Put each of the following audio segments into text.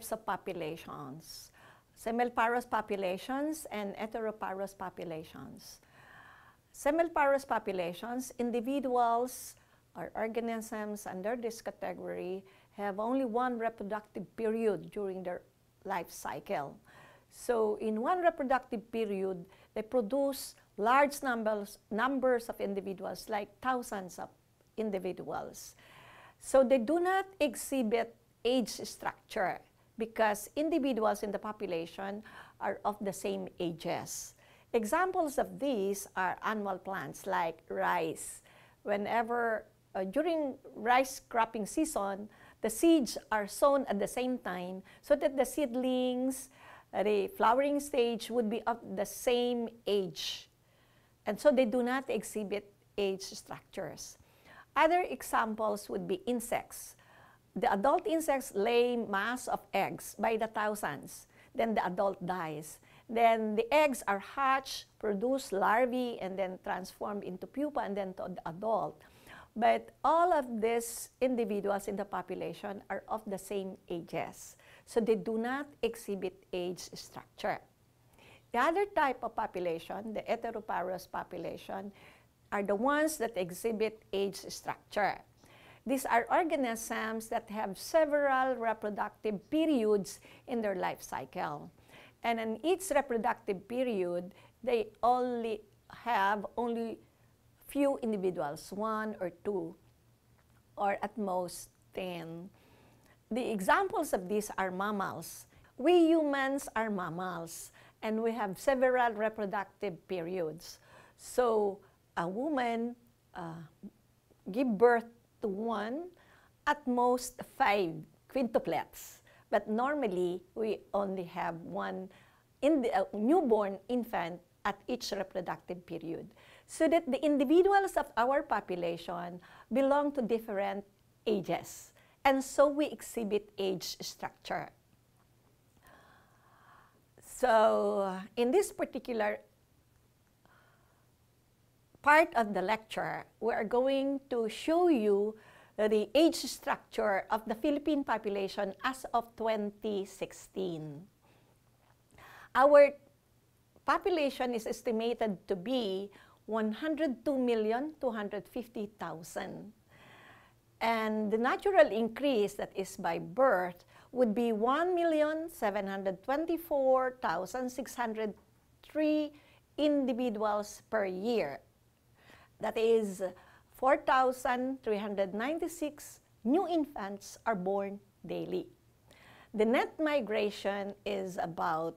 types of populations, semelparous populations and iteroparous populations. Semelparous populations, individuals or organisms under this category have only one reproductive period during their life cycle. So in one reproductive period, they produce large numbers, numbers of individuals, like thousands of individuals. So they do not exhibit age structure because individuals in the population are of the same ages. Examples of these are annual plants like rice. Whenever, uh, during rice cropping season, the seeds are sown at the same time so that the seedlings, the flowering stage would be of the same age. And so they do not exhibit age structures. Other examples would be insects. The adult insects lay mass of eggs by the thousands. Then the adult dies. Then the eggs are hatched, produce larvae, and then transformed into pupa and then to the adult. But all of these individuals in the population are of the same ages. So they do not exhibit age structure. The other type of population, the iteroparous population, are the ones that exhibit age structure. These are organisms that have several reproductive periods in their life cycle. And in each reproductive period, they only have only few individuals, one or two, or at most 10. The examples of these are mammals. We humans are mammals, and we have several reproductive periods. So a woman uh, give birth to one, at most five quintuplets. But normally, we only have one in the uh, newborn infant at each reproductive period. So that the individuals of our population belong to different ages. And so we exhibit age structure. So in this particular part of the lecture, we are going to show you the age structure of the Philippine population as of 2016. Our population is estimated to be 102,250,000. And the natural increase that is by birth would be 1,724,603 individuals per year. That is 4,396 new infants are born daily. The net migration is about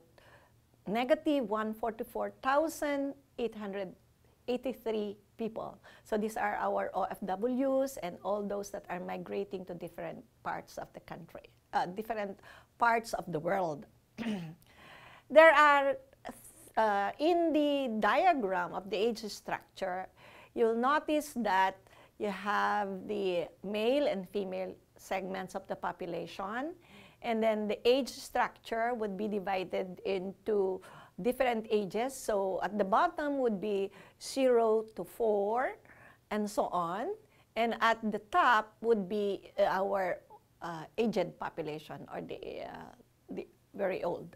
negative 144,883 people. So these are our OFWs and all those that are migrating to different parts of the country, uh, different parts of the world. there are, uh, in the diagram of the age structure, you'll notice that you have the male and female segments of the population. And then the age structure would be divided into different ages. So at the bottom would be 0 to 4 and so on. And at the top would be uh, our uh, aged population or the, uh, the very old.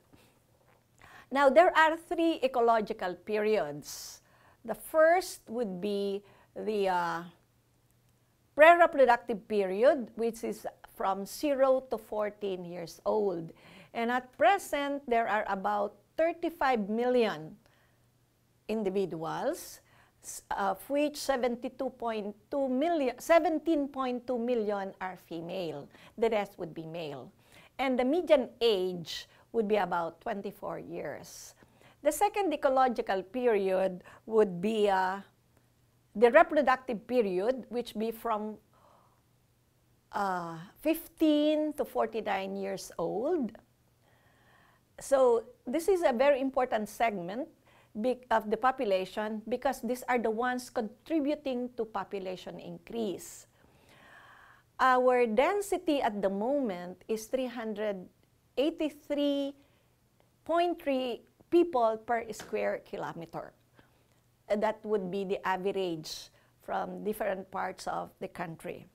Now there are three ecological periods. The first would be the uh, pre-reproductive period, which is from 0 to 14 years old. And at present, there are about 35 million individuals, of which 72.2 million, 17.2 million are female. The rest would be male. And the median age would be about 24 years. The second ecological period would be uh, the reproductive period, which be from uh, 15 to 49 years old. So this is a very important segment of the population because these are the ones contributing to population increase. Our density at the moment is 383.3 people per square kilometer. That would be the average from different parts of the country.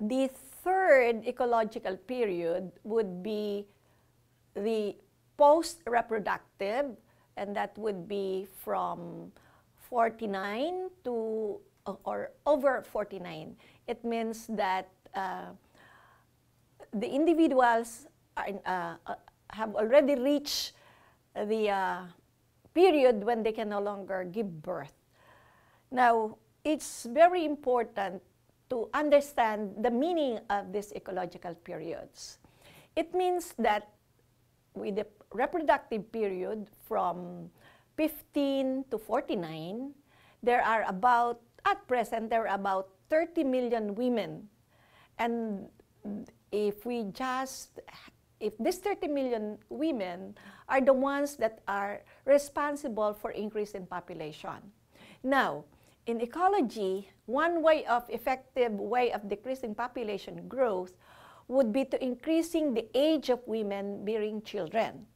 The third ecological period would be the post-reproductive, and that would be from 49 to or over 49. It means that uh, the individuals are, uh, uh, have already reached the uh, period when they can no longer give birth. Now, it's very important to understand the meaning of these ecological periods. It means that with the reproductive period from 15 to 49, there are about, at present, there are about 30 million women. And if we just, if these 30 million women are the ones that are responsible for increase in population. Now, in ecology, one way of effective way of decreasing population growth would be to increasing the age of women bearing children.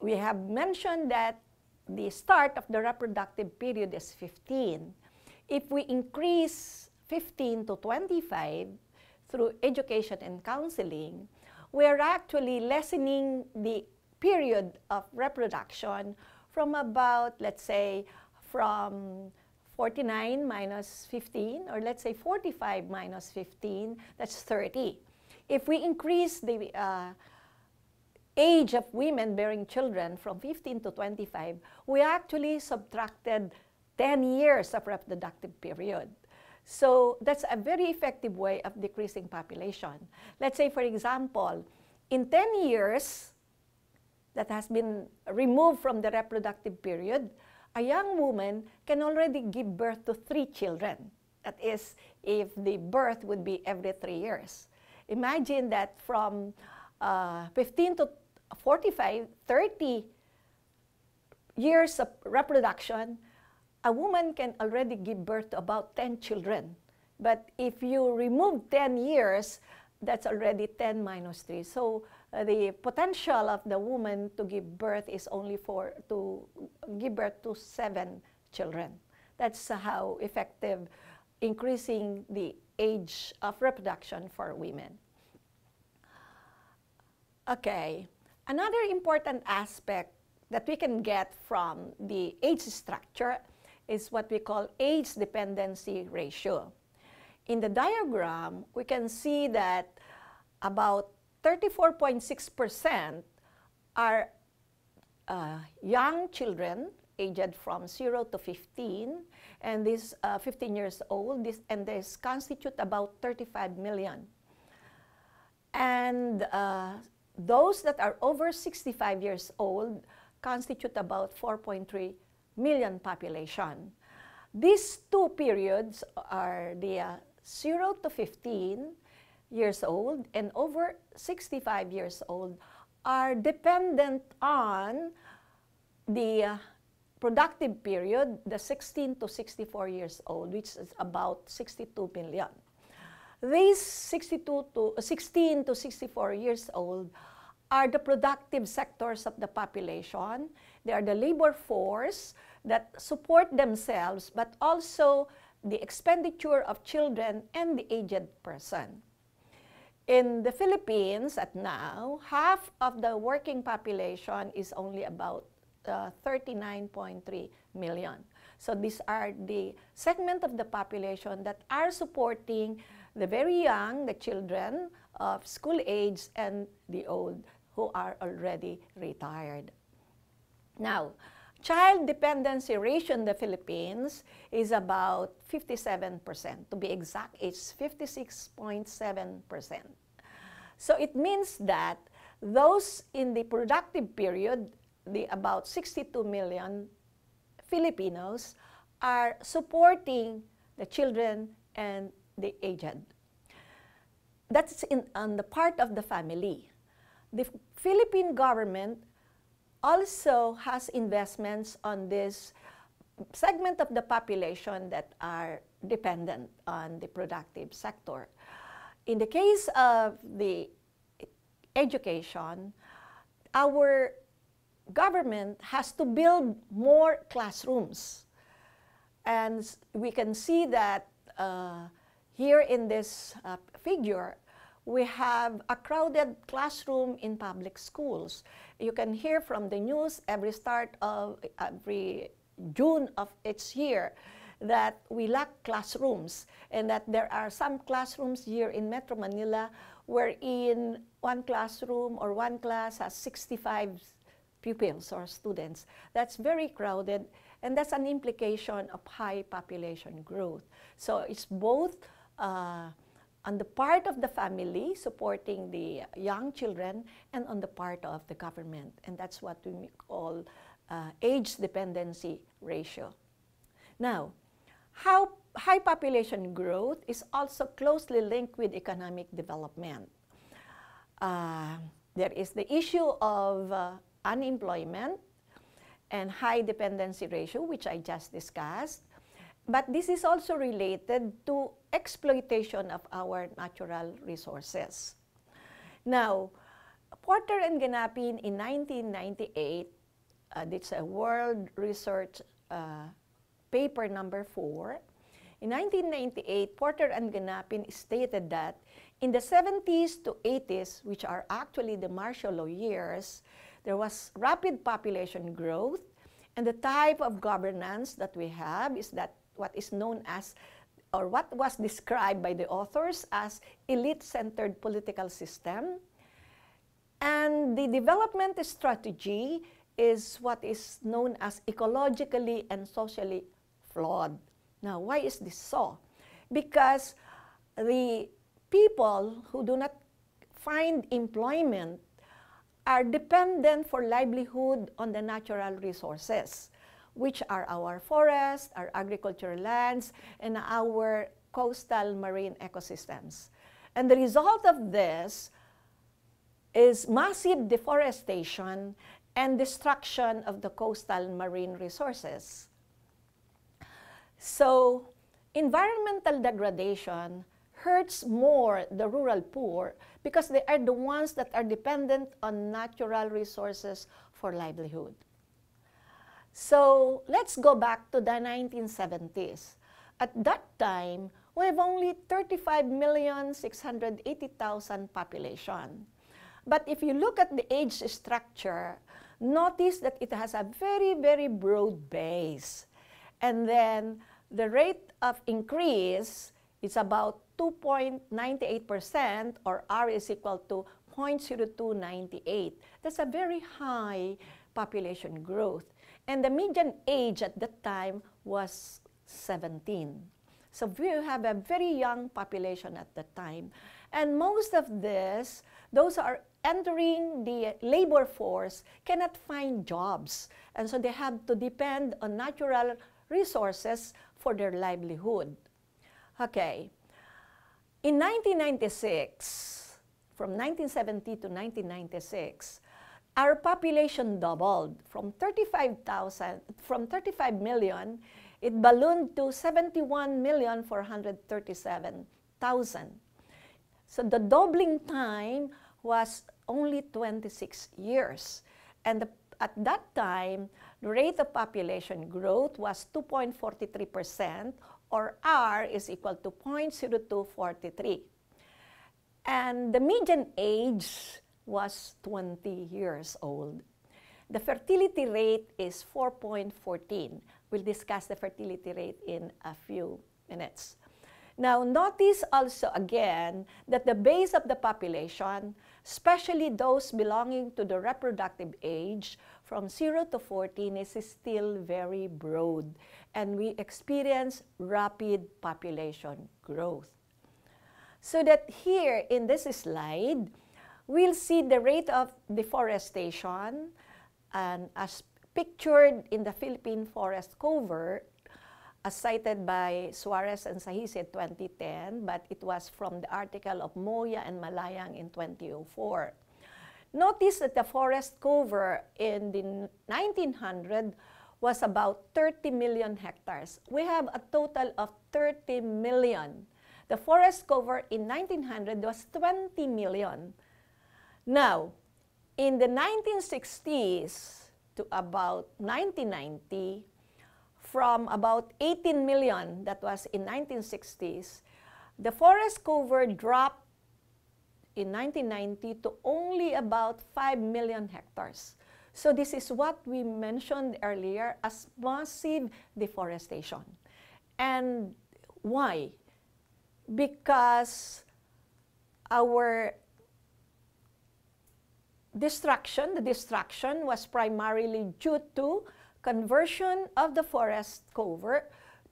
We have mentioned that the start of the reproductive period is 15. If we increase 15 to 25 through education and counseling, we are actually lessening the period of reproduction from about, let's say, from 49 minus 15, or let's say 45 minus 15, that's 30. If we increase the uh, age of women bearing children from 15 to 25, we actually subtracted 10 years of reproductive period. So that's a very effective way of decreasing population. Let's say, for example, in 10 years that has been removed from the reproductive period, a young woman can already give birth to three children. That is, if the birth would be every three years. Imagine that from uh, 15 to 45, 30 years of reproduction, a woman can already give birth to about 10 children. But if you remove 10 years, that's already 10 minus 3. So uh, the potential of the woman to give birth is only for to give birth to seven children. That's uh, how effective increasing the age of reproduction for women. Okay, another important aspect that we can get from the age structure is what we call age dependency ratio. In the diagram, we can see that about 34.6% are uh, young children aged from 0 to 15, and this uh, 15 years old, this, and this constitute about 35 million. And uh, those that are over 65 years old constitute about 4.3 million population. These two periods are the uh, 0 to 15 years old and over 65 years old are dependent on the uh, productive period, the 16 to 64 years old, which is about 62 million. These 62 to, uh, 16 to 64 years old are the productive sectors of the population. They are the labor force that support themselves, but also the expenditure of children and the aged person. In the Philippines at now, half of the working population is only about uh, 39.3 million. So these are the segment of the population that are supporting the very young, the children of school age, and the old who are already retired. Now, Child dependency ratio in the Philippines is about 57%. To be exact, it's 56.7%. So it means that those in the productive period, the about 62 million Filipinos, are supporting the children and the aged. That's in, on the part of the family. The Philippine government also has investments on this segment of the population that are dependent on the productive sector. In the case of the education, our government has to build more classrooms. And we can see that uh, here in this uh, figure, we have a crowded classroom in public schools. You can hear from the news every start of every June of each year that we lack classrooms and that there are some classrooms here in Metro Manila wherein one classroom or one class has 65 pupils or students. That's very crowded and that's an implication of high population growth. So it's both uh, on the part of the family supporting the young children and on the part of the government. And that's what we call uh, age dependency ratio. Now, how high population growth is also closely linked with economic development. Uh, there is the issue of uh, unemployment and high dependency ratio, which I just discussed. But this is also related to exploitation of our natural resources. Now, Porter and Ganapin in 1998, uh, it's a World Research uh, paper number four. In 1998, Porter and Ganapin stated that in the 70s to 80s, which are actually the martial law years, there was rapid population growth, and the type of governance that we have is that what is known as, or what was described by the authors as elite-centered political system. And the development strategy is what is known as ecologically and socially flawed. Now, why is this so? Because the people who do not find employment are dependent for livelihood on the natural resources, which are our forests, our agricultural lands, and our coastal marine ecosystems. And the result of this is massive deforestation and destruction of the coastal marine resources. So environmental degradation hurts more the rural poor because they are the ones that are dependent on natural resources for livelihood. So let's go back to the 1970s. At that time, we have only 35,680,000 population. But if you look at the age structure, notice that it has a very, very broad base. And then the rate of increase is about 2.98% or R is equal to 0.0298. That's a very high population growth. And the median age at that time was 17. So we have a very young population at that time. And most of this, those are entering the labor force cannot find jobs. And so they have to depend on natural resources for their livelihood. Okay. In 1996, from 1970 to 1996, our population doubled from 35,000, from 35 million, it ballooned to 71 million 437,000. So the doubling time was only 26 years. And the, at that time, the rate of population growth was 2.43% or R is equal to 0.0243. And the median age was 20 years old. The fertility rate is 4.14. We'll discuss the fertility rate in a few minutes. Now, notice also again that the base of the population, especially those belonging to the reproductive age from 0 to 14, is still very broad and we experience rapid population growth. So that here in this slide, we'll see the rate of deforestation and as pictured in the Philippine forest cover, as cited by Suarez and Sahise 2010, but it was from the article of Moya and Malayang in 2004. Notice that the forest cover in the 1900 was about 30 million hectares. We have a total of 30 million. The forest cover in 1900 was 20 million. Now, in the 1960s to about 1990, from about 18 million that was in 1960s, the forest cover dropped in 1990 to only about 5 million hectares. So this is what we mentioned earlier as massive deforestation. And why? Because our destruction, the destruction was primarily due to conversion of the forest cover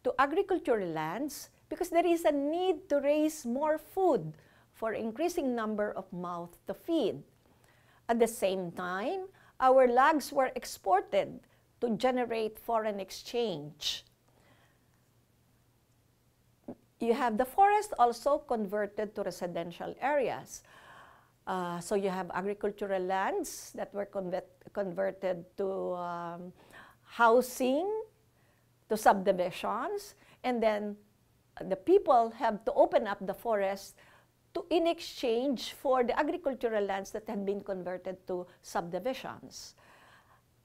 to agricultural lands because there is a need to raise more food for increasing number of mouths to feed. At the same time, our logs were exported to generate foreign exchange. You have the forest also converted to residential areas. Uh, so you have agricultural lands that were convert converted to um, housing, to subdivisions, and then the people have to open up the forest to, in exchange for the agricultural lands that had been converted to subdivisions.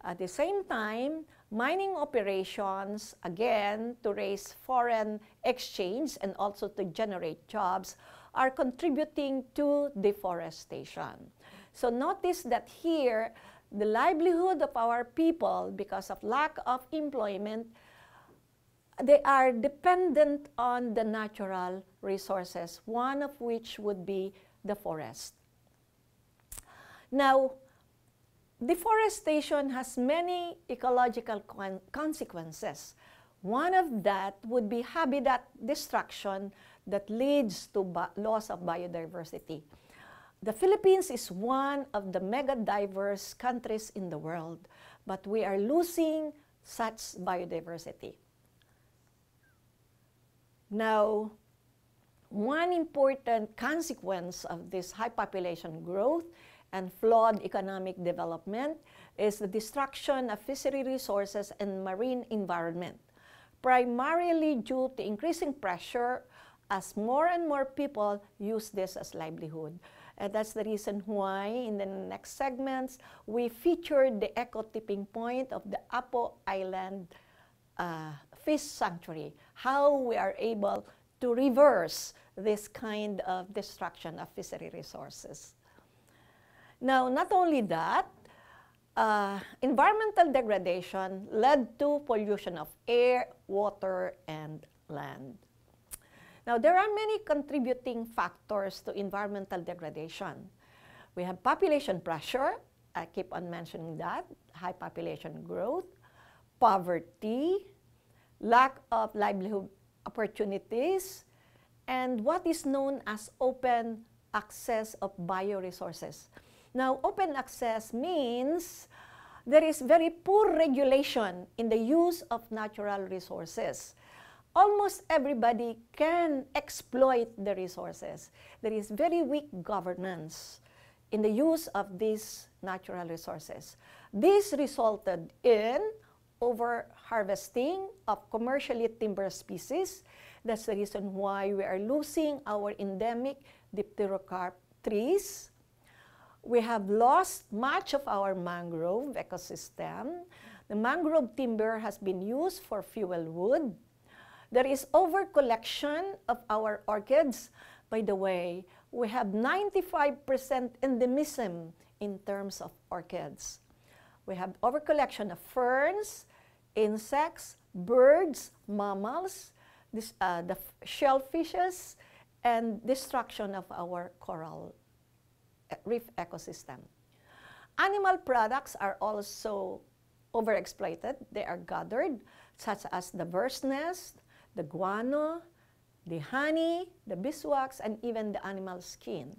At the same time, mining operations, again, to raise foreign exchange and also to generate jobs, are contributing to deforestation. So notice that here, the livelihood of our people, because of lack of employment, they are dependent on the natural resources, one of which would be the forest. Now, deforestation has many ecological consequences. One of that would be habitat destruction that leads to loss of biodiversity. The Philippines is one of the mega diverse countries in the world, but we are losing such biodiversity. Now, one important consequence of this high population growth and flawed economic development is the destruction of fishery resources and marine environment, primarily due to increasing pressure as more and more people use this as livelihood. And that's the reason why in the next segments, we featured the eco-tipping point of the Apo Island uh, Fish Sanctuary, how we are able to reverse this kind of destruction of fishery resources. Now, not only that, uh, environmental degradation led to pollution of air, water, and land. Now, there are many contributing factors to environmental degradation. We have population pressure, I keep on mentioning that, high population growth, poverty, lack of livelihood opportunities, and what is known as open access of bioresources. Now, open access means there is very poor regulation in the use of natural resources. Almost everybody can exploit the resources. There is very weak governance in the use of these natural resources. This resulted in over-harvesting of commercially timber species. That's the reason why we are losing our endemic dipterocarp trees. We have lost much of our mangrove ecosystem. The mangrove timber has been used for fuel wood. There is over-collection of our orchids. By the way, we have 95% endemism in terms of orchids. We have overcollection of ferns, insects, birds, mammals, this, uh, the shellfishes, and destruction of our coral uh, reef ecosystem. Animal products are also overexploited. They are gathered, such as the bird's nest, the guano, the honey, the beeswax, and even the animal skin.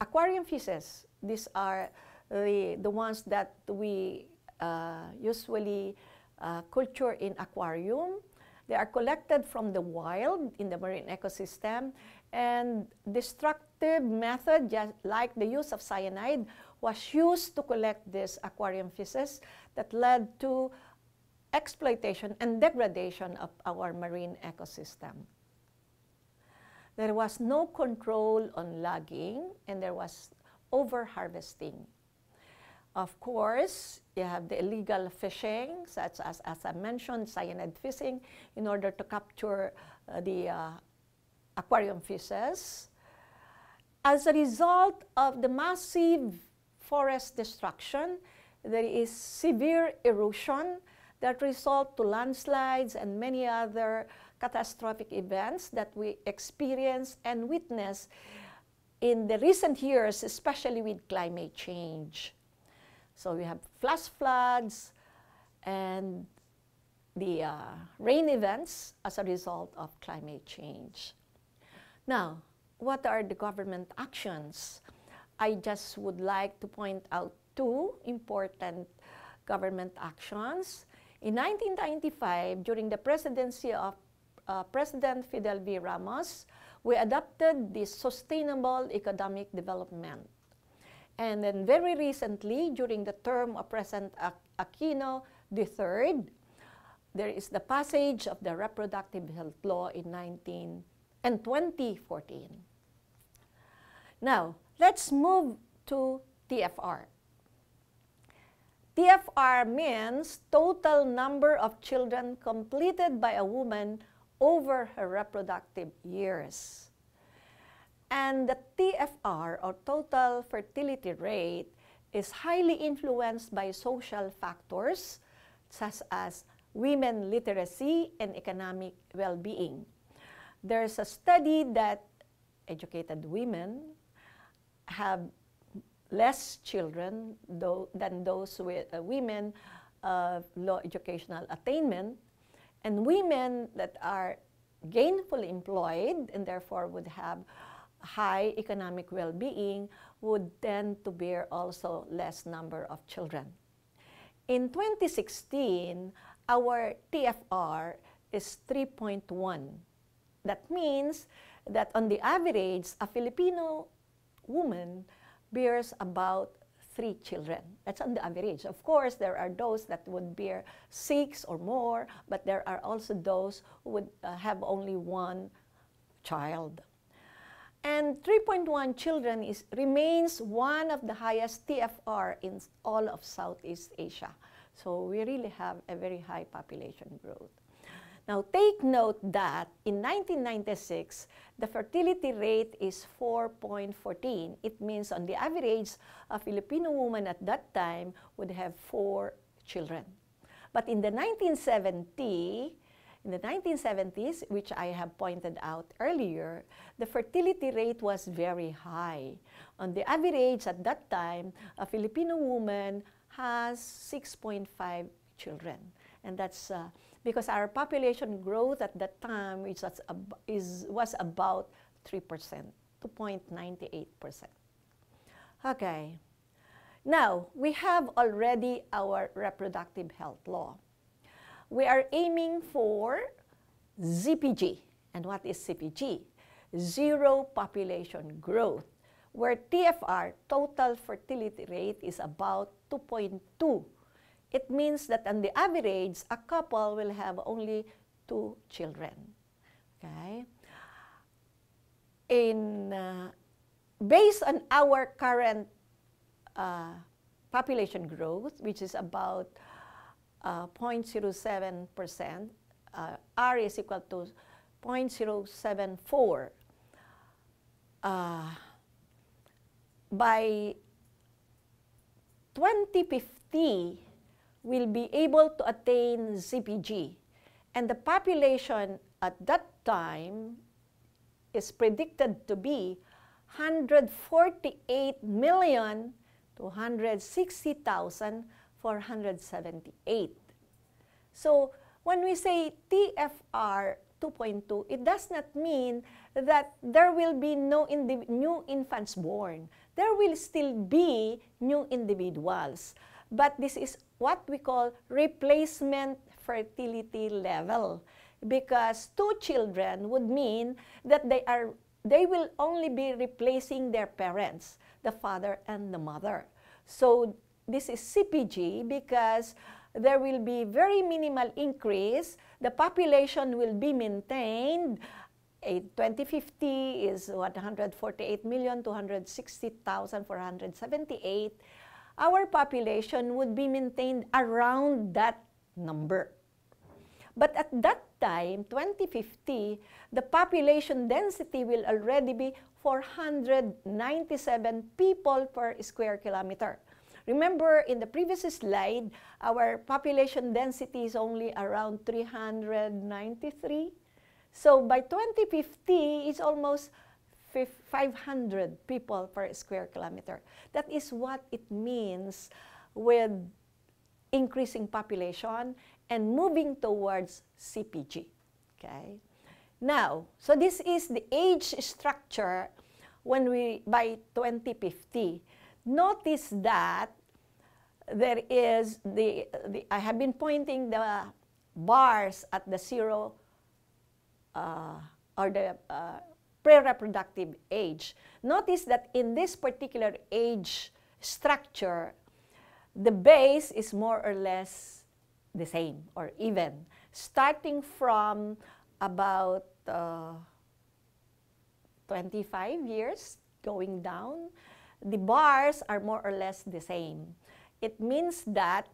Aquarium fishes, these are the, the ones that we uh, usually uh, culture in aquarium. They are collected from the wild in the marine ecosystem and destructive method just like the use of cyanide was used to collect these aquarium fishes that led to exploitation and degradation of our marine ecosystem. There was no control on logging and there was over-harvesting. Of course, you have the illegal fishing, such as, as I mentioned, cyanide fishing, in order to capture uh, the uh, aquarium fishes. As a result of the massive forest destruction, there is severe erosion that result to landslides and many other catastrophic events that we experience and witness in the recent years, especially with climate change. So we have flash floods and the uh, rain events as a result of climate change. Now, what are the government actions? I just would like to point out two important government actions. In 1995, during the presidency of uh, President Fidel V. Ramos, we adopted the Sustainable Economic Development. And then very recently, during the term of President Aquino III, there is the passage of the Reproductive Health Law in 19 and 2014. Now, let's move to TFR. TFR means total number of children completed by a woman over her reproductive years. And the TFR, or total fertility rate, is highly influenced by social factors such as women literacy and economic well-being. There's a study that educated women have less children though, than those with uh, women of low educational attainment and women that are gainfully employed and therefore would have high economic well-being would tend to bear also less number of children. In 2016, our TFR is 3.1. That means that on the average, a Filipino woman bears about three children. That's on the average. Of course, there are those that would bear six or more, but there are also those who would uh, have only one child. And 3.1 children is, remains one of the highest TFR in all of Southeast Asia. So we really have a very high population growth. Now take note that in 1996, the fertility rate is 4.14. It means on the average, a Filipino woman at that time would have four children. But in the 1970, in the 1970s, which I have pointed out earlier, the fertility rate was very high. On the average at that time, a Filipino woman has 6.5 children. And that's uh, because our population growth at that time is, is, was about 3%, 2.98%. Okay. Now, we have already our reproductive health law. We are aiming for ZPG. And what is ZPG? Zero population growth, where TFR, total fertility rate, is about 2.2 it means that on the average, a couple will have only two children. Okay? In, uh, based on our current uh, population growth, which is about uh, 0.07%, uh, R is equal to 0.074. Uh, by 2050, will be able to attain ZPG. And the population at that time is predicted to be 148 million to 160,478. So when we say TFR 2.2, it does not mean that there will be no new infants born. There will still be new individuals. But this is what we call replacement fertility level because two children would mean that they are they will only be replacing their parents, the father and the mother. So this is ZPG because there will be very minimal increase. The population will be maintained. A 2050 is what 148 million, 260,478 our population would be maintained around that number. But at that time, 2050, the population density will already be 497 people per square kilometer. Remember, in the previous slide, our population density is only around 393. So by 2050, it's almost 500 people per square kilometer. That is what it means with increasing population and moving towards ZPG. Okay. Now, so this is the age structure when we by 2050. Notice that there is the, the I have been pointing the bars at the zero uh, or the uh, pre-reproductive age. Notice that in this particular age structure, the base is more or less the same or even, starting from about uh, 25 years going down, the bars are more or less the same. It means that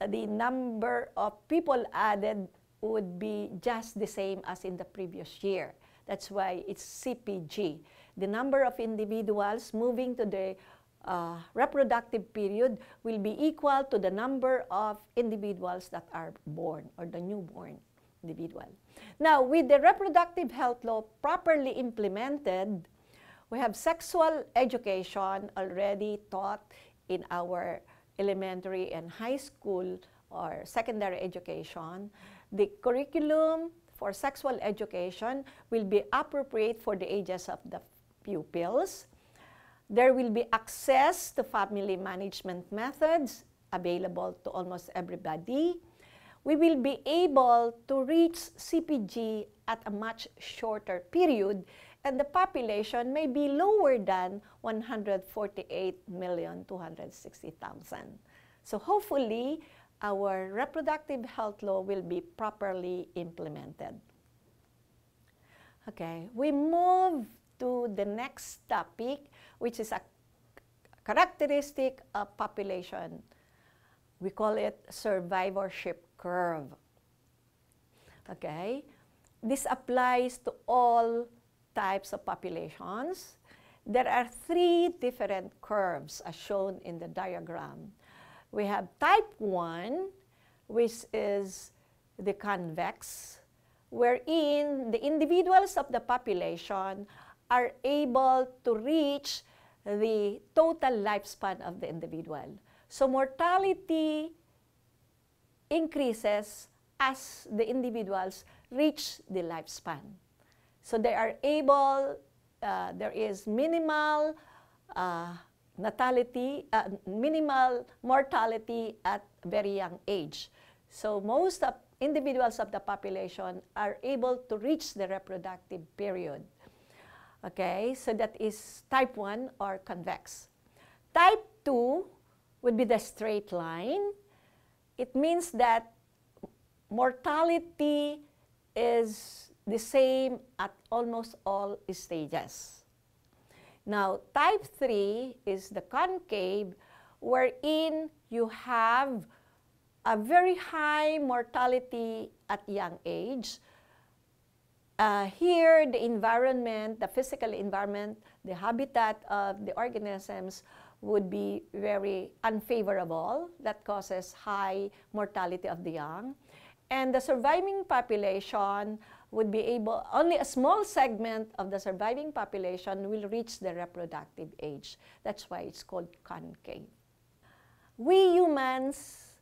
the number of people added would be just the same as in the previous year. That's why it's ZPG. The number of individuals moving to the uh, reproductive period will be equal to the number of individuals that are born or the newborn individual. Now, with the reproductive health law properly implemented, we have sexual education already taught in our elementary and high school or secondary education. The curriculum for sexual education will be appropriate for the ages of the pupils. There will be access to family management methods available to almost everybody. We will be able to reach ZPG at a much shorter period and the population may be lower than 148,260,000. So hopefully, our reproductive health law will be properly implemented. Okay, we move to the next topic, which is a characteristic of population. We call it survivorship curve. Okay, this applies to all types of populations. There are three different curves as shown in the diagram. We have type 1, which is the convex, wherein the individuals of the population are able to reach the total lifespan of the individual. So mortality increases as the individuals reach the lifespan. So they are able, uh, there is minimal uh, natality, uh, minimal mortality at very young age. So most of individuals of the population are able to reach the reproductive period. Okay, so that is type 1 or convex. Type 2 would be the straight line. It means that mortality is the same at almost all stages. Now, type 3 is the concave, wherein you have a very high mortality at young age. Uh, here, the environment, the physical environment, the habitat of the organisms would be very unfavorable. That causes high mortality of the young. And the surviving population would be able, only a small segment of the surviving population will reach the reproductive age. That's why it's called concave. We humans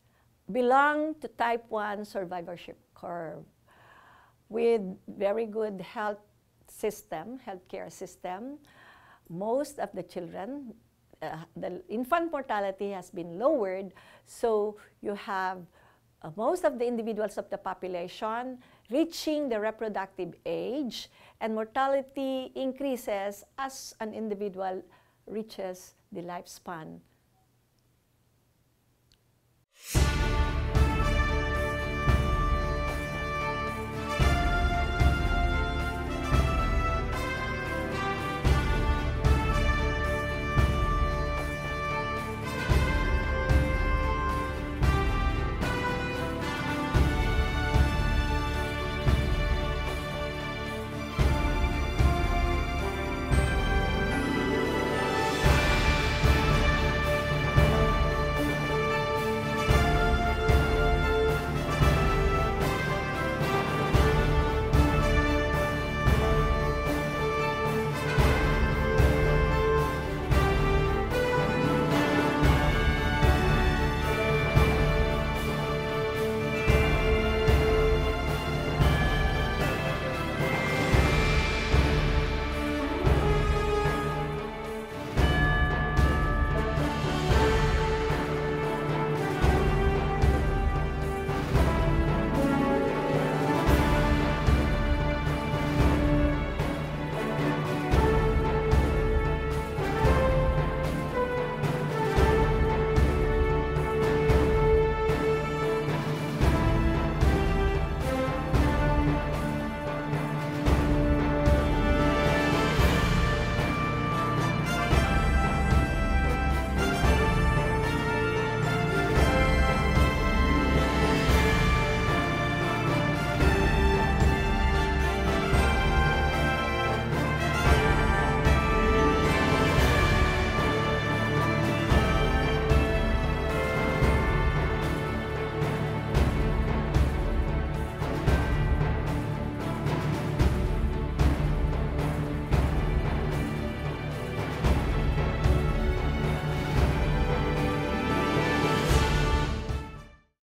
belong to type 1 survivorship curve with very good health system, healthcare system. Most of the children, uh, the infant mortality has been lowered, so you have uh, most of the individuals of the population reaching the reproductive age and mortality increases as an individual reaches the lifespan.